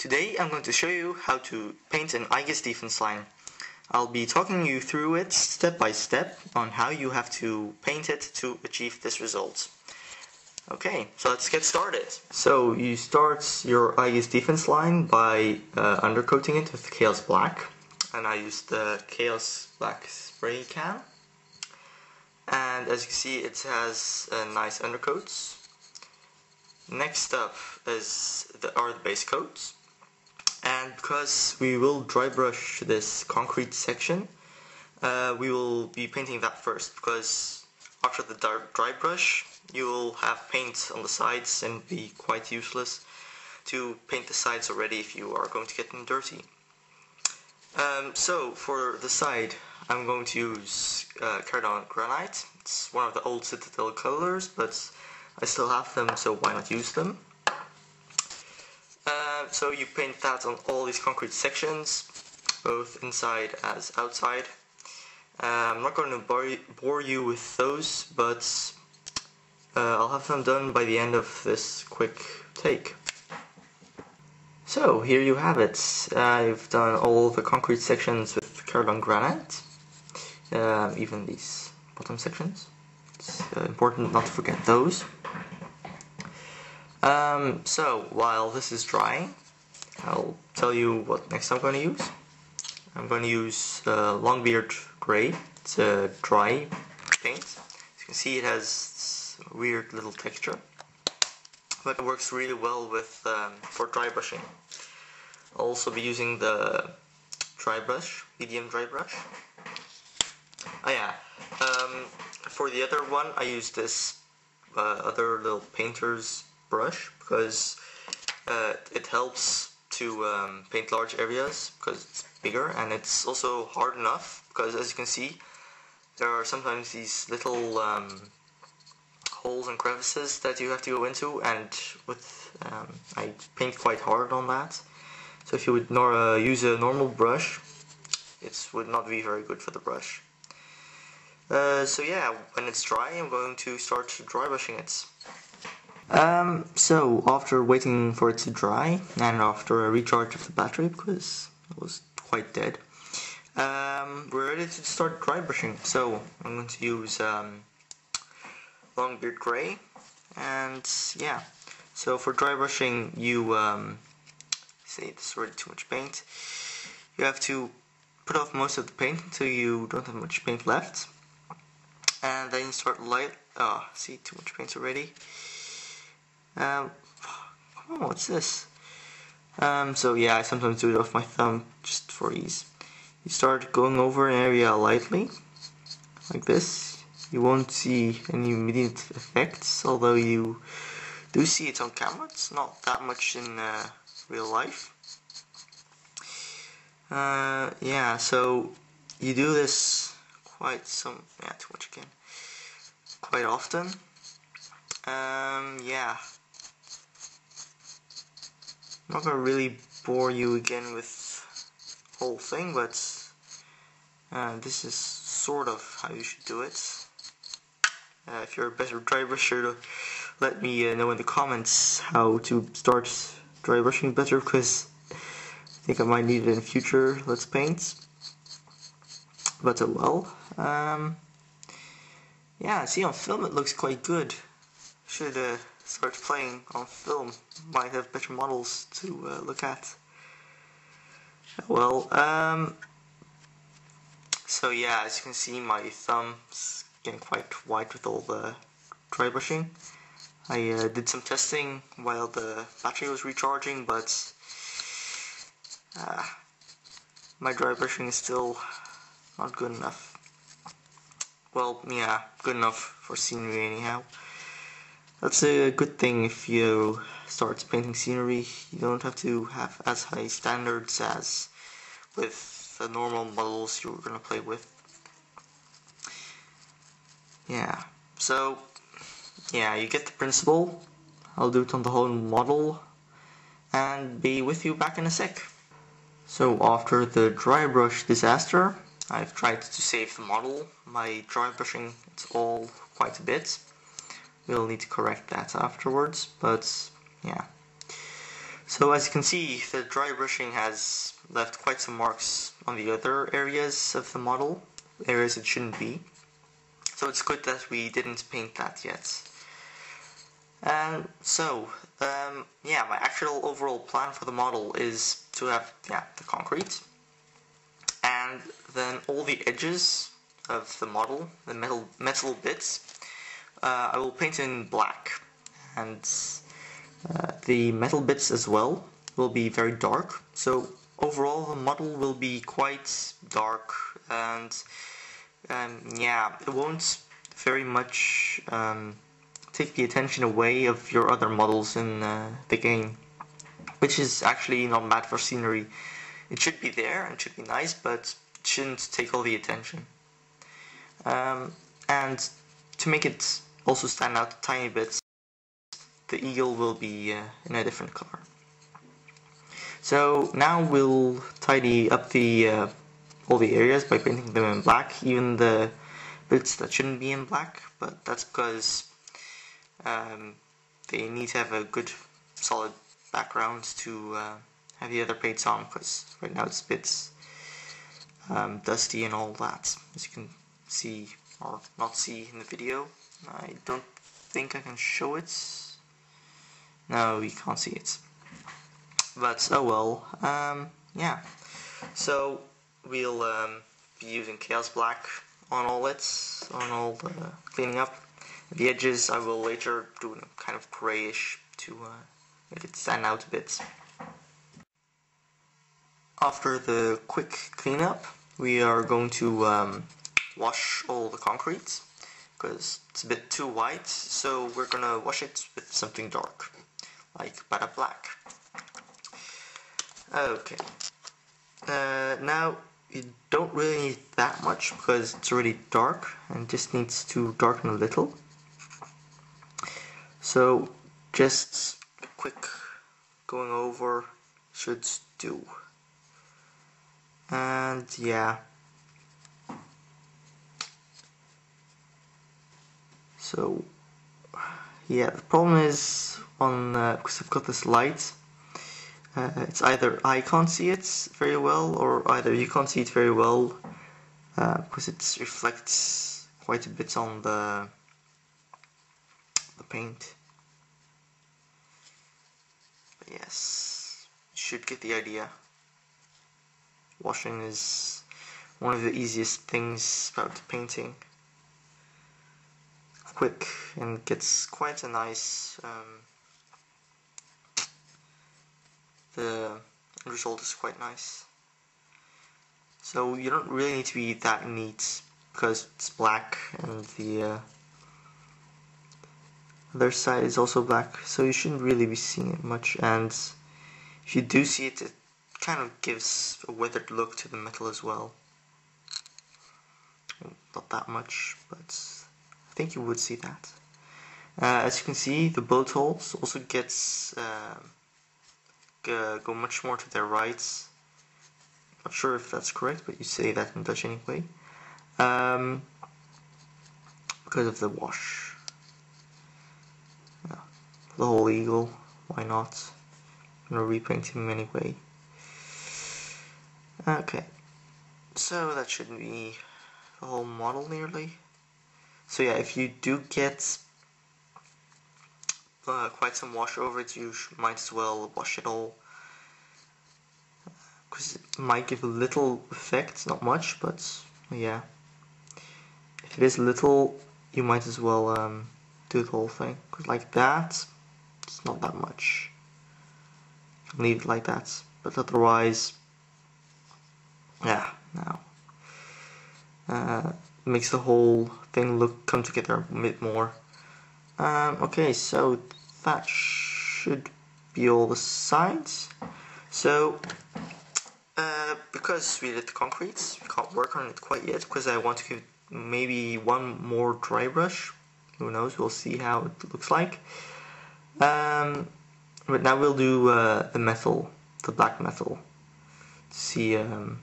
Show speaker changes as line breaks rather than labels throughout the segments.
Today I'm going to show you how to paint an Aegis defense line. I'll be talking you through it step by step on how you have to paint it to achieve this result. Okay, so let's get started. So you start your Aegis defense line by uh, undercoating it with Chaos Black. And I use the Chaos Black spray can. And as you see it has uh, nice undercoats. Next up is the, are the base coats and because we will dry brush this concrete section uh, we will be painting that first because after the dry brush you will have paint on the sides and be quite useless to paint the sides already if you are going to get them dirty. Um, so for the side I'm going to use uh, Granite. It's one of the old Citadel colors but I still have them so why not use them. So you paint that on all these concrete sections, both inside as outside. Uh, I'm not going to bore, bore you with those, but uh, I'll have them done by the end of this quick take. So here you have it. I've done all the concrete sections with Charadon Granite, uh, even these bottom sections. It's uh, important not to forget those. Um, so, while this is drying, I'll tell you what next I'm going to use. I'm going to use uh, Longbeard Grey. A dry paint. As you can see it has weird little texture. But it works really well with um, for dry brushing. I'll also be using the dry brush, medium dry brush. Oh yeah, um, for the other one I use this uh, other little painter's brush because uh, it helps to um, paint large areas because it's bigger and it's also hard enough because as you can see there are sometimes these little um, holes and crevices that you have to go into and with um, I paint quite hard on that. So if you would nor uh, use a normal brush it would not be very good for the brush. Uh, so yeah when it's dry I'm going to start dry brushing it um, so after waiting for it to dry and after a recharge of the battery because it was quite dead, um, we're ready to start dry brushing. So I'm going to use um, Longbeard Grey and yeah. So for dry brushing you um, say this is already too much paint. You have to put off most of the paint until you don't have much paint left. And then you start light. Oh, see, too much paint already. Um, oh, what's this? Um, so yeah, I sometimes do it off my thumb just for ease. You start going over an area lightly, like this. You won't see any immediate effects, although you do see it on camera. It's not that much in uh, real life. Uh, yeah, so you do this quite some, yeah, too much again, quite often. Um, yeah, not gonna really bore you again with whole thing, but uh, this is sort of how you should do it. Uh, if you're a better dry brusher, let me uh, know in the comments how to start dry brushing better, because I think I might need it in future Let's Paints. But uh, well, um, yeah, see on film it looks quite good. Should start playing on film might have better models to uh, look at. Well, um, so yeah, as you can see, my thumb's getting quite white with all the dry brushing. I uh, did some testing while the battery was recharging, but uh, my dry brushing is still not good enough. Well, yeah, good enough for scenery anyhow. That's a good thing if you start painting scenery. You don't have to have as high standards as with the normal models you're gonna play with. Yeah, so yeah, you get the principle. I'll do it on the whole model and be with you back in a sec. So after the dry brush disaster, I've tried to save the model. My dry brushing, it's all quite a bit we'll need to correct that afterwards but yeah So as you can see, the dry brushing has left quite some marks on the other areas of the model, areas it shouldn't be. So it's good that we didn't paint that yet. And so, um, yeah, my actual overall plan for the model is to have, yeah, the concrete, and then all the edges of the model, the metal metal bits, I will paint in black, and uh, the metal bits as well will be very dark. So overall, the model will be quite dark, and um, yeah, it won't very much um, take the attention away of your other models in uh, the game, which is actually not bad for scenery. It should be there and should be nice, but it shouldn't take all the attention. Um, and to make it also stand out a tiny bit, the eagle will be uh, in a different color. So now we'll tidy up the uh, all the areas by painting them in black, even the bits that shouldn't be in black, but that's because um, they need to have a good solid background to uh, have the other paints on because right now it's a bit um, dusty and all that as you can see or not see in the video I don't think I can show it. No we can't see it. But oh well um, yeah. So we'll um, be using Chaos Black on all it on all the cleaning up the edges. I will later do kind of grayish to uh, make it stand out a bit. After the quick cleanup, we are going to um, wash all the concrete because it's a bit too white, so we're gonna wash it with something dark, like Badab Black. Okay. Uh, now, you don't really need that much because it's already dark and just needs to darken a little. So just a quick going over should do. And yeah. So yeah, the problem is on uh, because I've got this light. Uh, it's either I can't see it very well, or either you can't see it very well uh, because it reflects quite a bit on the the paint. But yes, you should get the idea. Washing is one of the easiest things about painting. Quick and gets quite a nice. Um, the result is quite nice. So you don't really need to be that neat because it's black and the uh, other side is also black so you shouldn't really be seeing it much and if you do see it it kind of gives a weathered look to the metal as well not that much but think you would see that uh, as you can see the bolt holes also gets uh, go much more to their right not sure if that's correct but you say that in Dutch anyway um, because of the wash the whole eagle. Why not? I'm gonna repaint him anyway. Okay, so that should be the whole model nearly. So yeah, if you do get uh, quite some wash over it, you might as well wash it all. Because it might give a little effect, not much, but yeah. If it is little, you might as well um, do the whole thing. Cause like that, it's not that much leave it like that but otherwise yeah now uh, makes the whole thing look come together a bit more. Um, okay so that should be all the sides. So uh, because we did the concrete we can't work on it quite yet because I want to give maybe one more dry brush. Who knows? We'll see how it looks like. Um, but now we'll do uh, the metal, the black metal. See, um,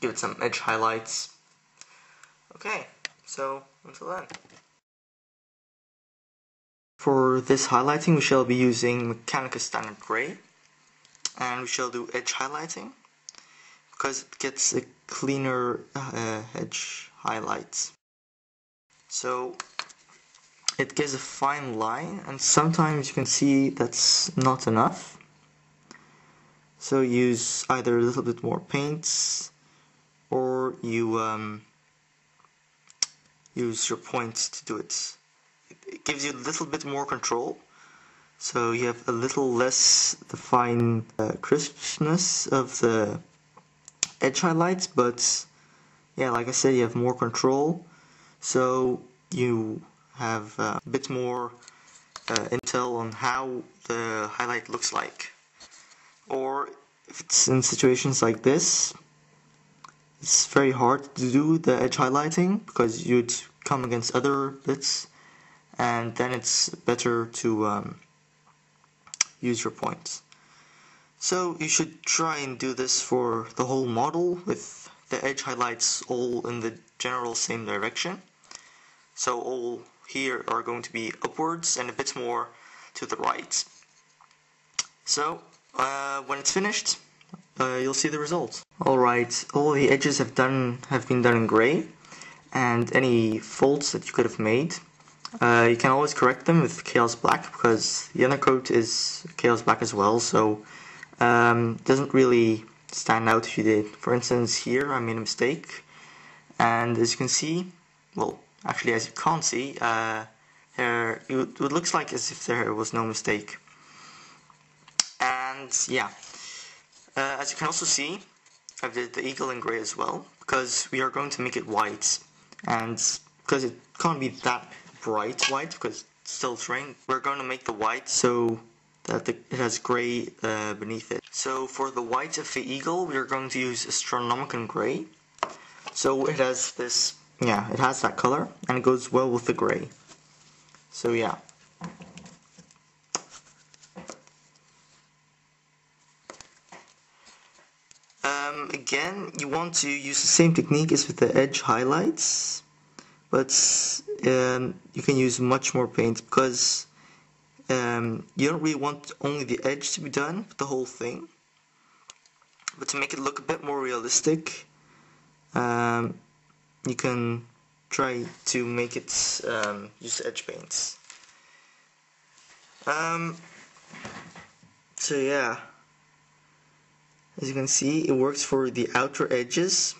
give it some edge highlights. Okay, so until then. For this highlighting we shall be using Mechanicus Standard Gray and we shall do edge highlighting because it gets a cleaner uh, edge highlights. So it gives a fine line and sometimes you can see that's not enough. So use either a little bit more paints or you um, use your points to do it. It gives you a little bit more control. So you have a little less the fine uh, crispness of the edge highlights but yeah like I said you have more control. So you have uh, a bit more uh, intel on how the highlight looks like. Or if it's in situations like this it's very hard to do the edge highlighting because you'd come against other bits and then it's better to um, use your points. So you should try and do this for the whole model with the edge highlights all in the general same direction. So all here are going to be upwards and a bit more to the right. So uh, when it's finished, uh, you'll see the result. Alright, all the edges have done have been done in gray and any faults that you could have made uh, you can always correct them with Chaos Black because the undercoat is Chaos Black as well, so um, doesn't really stand out if you did. For instance, here I made a mistake, and as you can see, well, actually as you can't see, uh, there it looks like as if there was no mistake. And yeah, uh, as you can also see, I did the eagle in gray as well because we are going to make it white, and because it can't be that bright white because it's still terrain. We're going to make the white so that the, it has gray uh, beneath it. So for the white of the eagle, we're going to use Astronomican gray. So it has this, yeah, it has that color and it goes well with the gray. So yeah. Um, again, you want to use the same technique as with the edge highlights but um, you can use much more paint because um, you don't really want only the edge to be done, but the whole thing. But to make it look a bit more realistic, um, you can try to make it um, use edge paints. Um, so yeah, as you can see, it works for the outer edges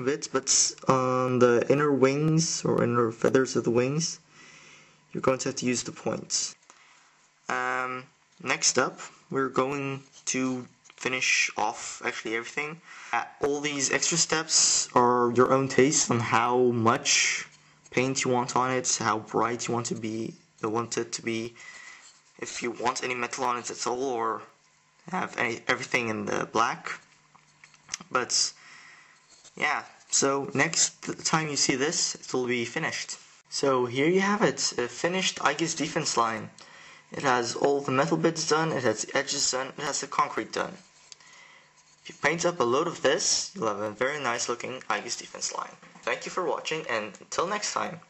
bit, but on the inner wings or inner feathers of the wings, you're going to have to use the points. Um, next up, we're going to finish off actually everything. Uh, all these extra steps are your own taste on how much paint you want on it, how bright you want to be, you want it to be, if you want any metal on it at all, or have any, everything in the black. But yeah, so next time you see this, it will be finished. So here you have it, a finished Aegis defense line. It has all the metal bits done, it has the edges done, it has the concrete done. If you paint up a load of this, you'll have a very nice looking Aegis defense line. Thank you for watching and until next time.